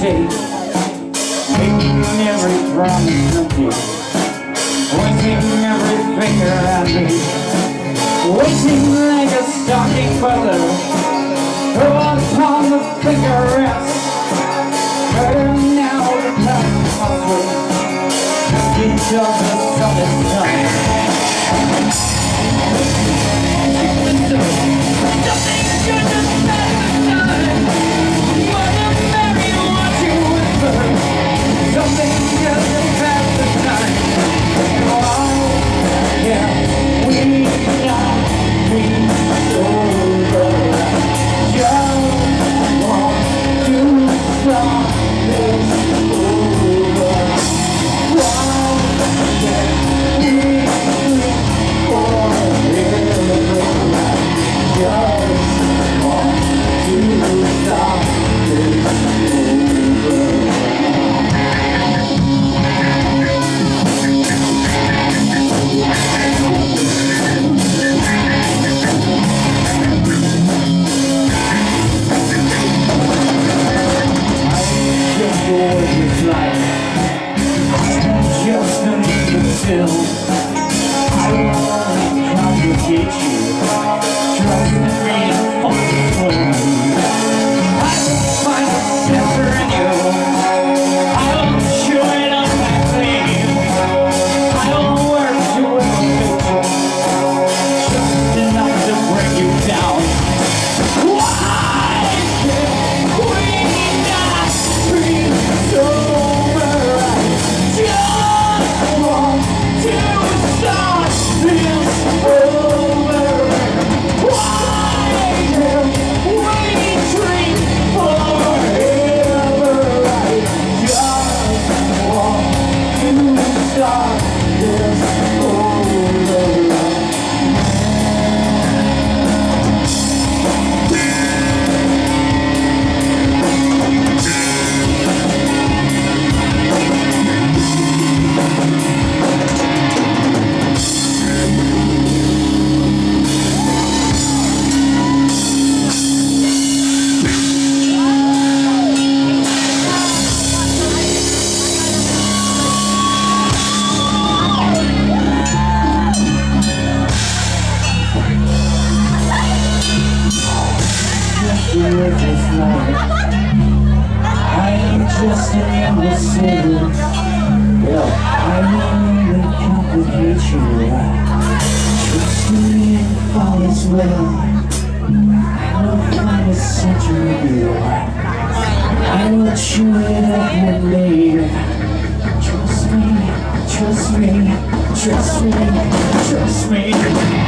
take Making every promise I keep Wasting every finger at me, Waiting like a stocking feather Throw on the finger rest Burn now the past Just the sun still this life. I am just an endless sinner. Yeah, I won't even complicate you. Trust me and fall as well. I will find a center of you. I will chew it up and leave. Trust me, trust me, trust me, trust me.